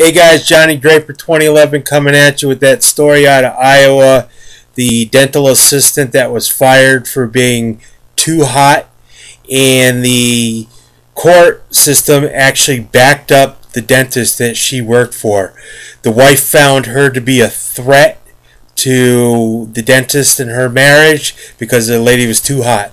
Hey guys, Johnny Draper 2011 coming at you with that story out of Iowa. The dental assistant that was fired for being too hot, and the court system actually backed up the dentist that she worked for. The wife found her to be a threat to the dentist and her marriage because the lady was too hot.